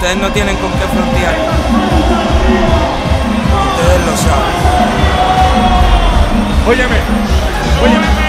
Ustedes no tienen con qué frontear. Ustedes lo saben. Óyeme,